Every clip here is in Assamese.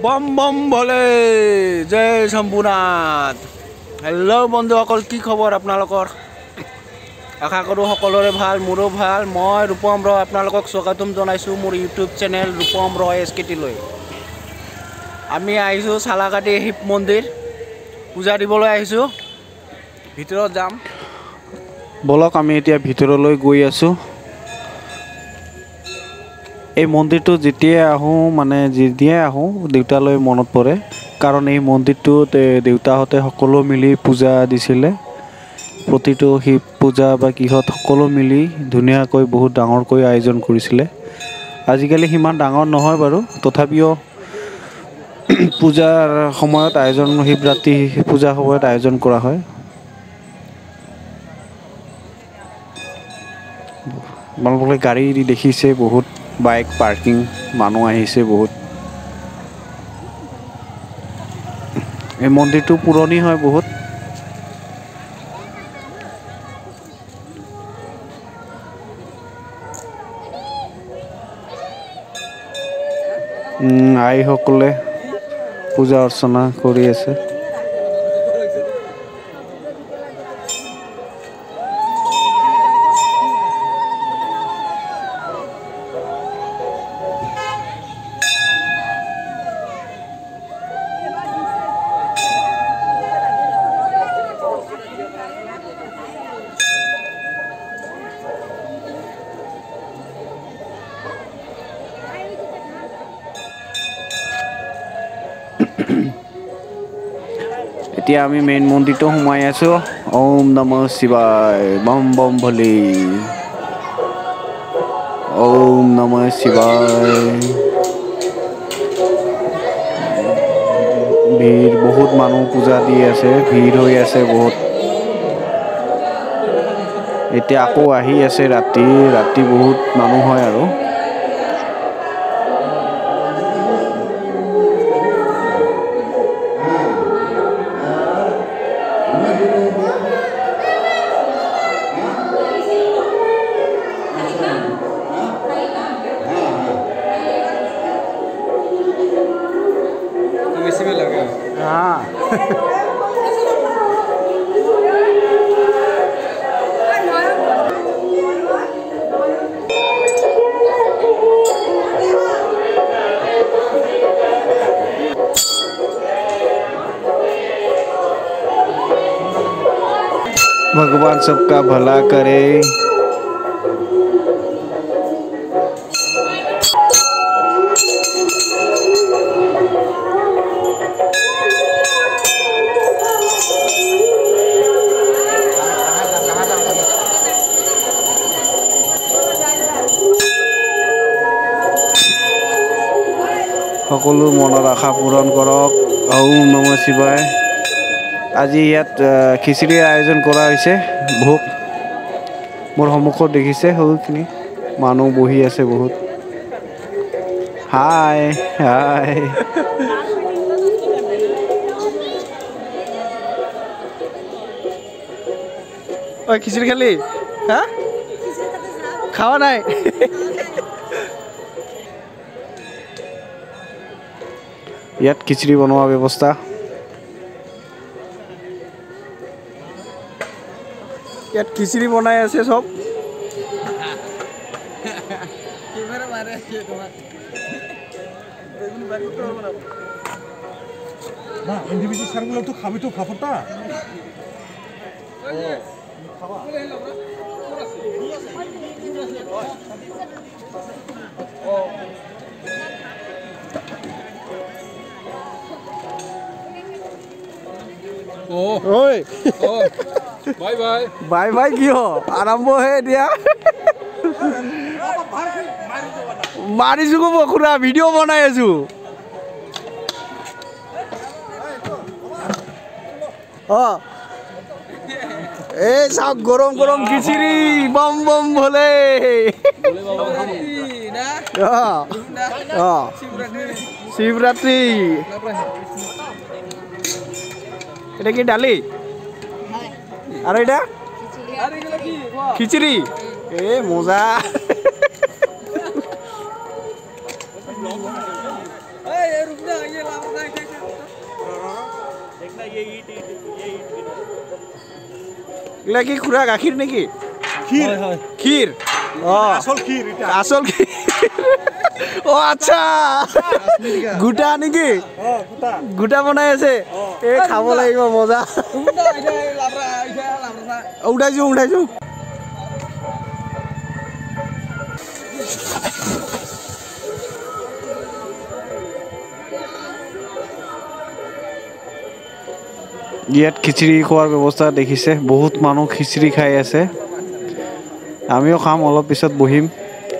বম বম ভলে জয় শম্ভুনাথ। হেল্ল' বন্ধুসকল কি খবৰ আপোনালোকৰ? আশা কৰোঁ সকলোৰে ভাল মোৰো ভাল। মই ৰূপম ৰয় আপোনালোকক স্বাগতম জনাইছোঁ মোৰ YouTube channel Rupam Roy S K টিলৈ আমি আহিছোঁ চালাকাটি শিৱ মন্দিৰ পূজা দিবলৈ আহিছোঁ। ভিতৰত যাম। ব'লক আমি এতিয়া ভিতৰলৈ গৈ আছোঁ। এই মন্দিৰটো যেতিয়াই আহোঁ মানে যেতিয়াই আহোঁ দেউতালৈ মনত পৰে। কাৰণ এই মন্দিৰটোত দেউতাহঁতে সকলো মিলি পূজা দিছিলে। প্ৰতিটো শিৱ পূজা বা কিহত সকলো মিলি ধুনীয়াকৈ বহুত ডাঙৰকৈ আয়োজন কৰিছিলে। আজিকালি সিমান ডাঙৰ নহয় বাৰু। তথাপিও পূজাৰ সময়ত আয়োজন শিৱৰাত্ৰি পূজাৰ সময়ত আয়োজন কৰা হয়। আপোনালোকে গাড়ী দেখিছে বহুত। বাইক পাৰ্কিং মানুহ আহিছে বহুত। এই মন্দিৰটো পুৰণি হয় বহুত। আইসকলে পূজা অৰ্চনা কৰি আছে। এতিয়া আমি মেইন মন্দিৰটো সোমাই আছোঁ। ওম নম শিৱায় বম বম ভলি। ওম নম শিৱায়। ভিৰ বহুত মানুহ পূজা দি আছে ভিৰ হৈ আছে বহুত। এতিয়া আকৌ আহি আছে ৰাতি ৰাতি বহুত মানুহ হয় আৰু। भगवान सबका भला करे। সকলো মনৰ আশা পূৰণ কৰক। ওম নম শিৱায়। আজি ইয়াত খিচিৰিৰ আয়োজন কৰা হৈছে। ভোগ মোৰ সন্মুখত দেখিছে সৰুখিনি মানুহ বহি আছে বহুত। হাই হাই। খিচিৰি খালি? হা? খাৱা নাই? ইয়াত খিচিৰি বনোৱা ব্যৱস্থা। ইয়াত খিচিৰি বনাই আছে চব। সাৰগুলো তো। খাবি ঐ। Bye bye. কিয় আৰম্ভহে এতিয়া। মাৰিছো কব খুৰা ভিডিঅ' বনাই আছো। অ। এই চাওক গৰম গৰম খিচিৰি বম বম ভলে অ। শিৱৰাত্ৰি। এটা কি ডালি আৰু এটা খিচিৰি এ মজা এইগিলা কি খুৰা গাখীৰ নেকি ক্ষীৰ ক্ষীৰ অঁ আচল ক্ষীৰ এটা আচল ক্ষীৰ অ আচ্ছা। গোটা নেকি? গোটা বনাই আছে। এই খাব লাগিব মজা। উঠাইছো উঠাইছো। ইয়াত খিচিৰি খোৱাৰ ব্যৱস্থা দেখিছে। বহুত মানুহ খিচিৰি খাই আছে। আমিও খাম অলপ পিছত বহিম।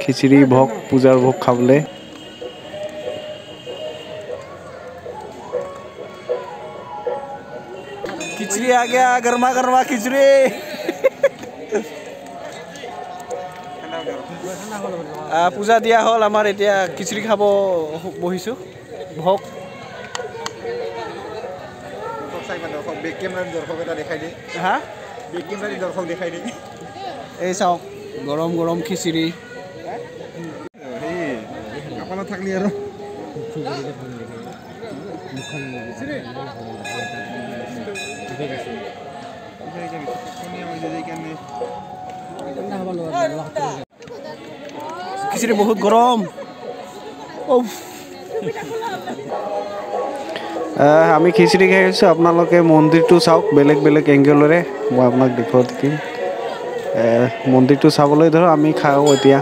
খিচিৰি ভোগ পূজাৰ ভোগ খাবলৈ। খিচৰি আ গয়া গৰমা গৰমা খিচৰি। পূজা দিয়া হ'ল আমাৰ এতিয়া খিচৰি খাব বহিছোঁ ভোগ। হা? এই চাওক গৰম গৰম খিচিৰি। আপোনাৰ থাকলি আৰু খিচিৰি বহুত গৰম আমি খিচিৰি খাই আছোঁ। আপোনালোকে মন্দিৰটো চাওক বেলেগ বেলেগ এংগেলৰে মই আপোনাক দেখুৱাই দিম। মন্দিৰটো চাবলৈ ধৰক আমি খাওঁ এতিয়া।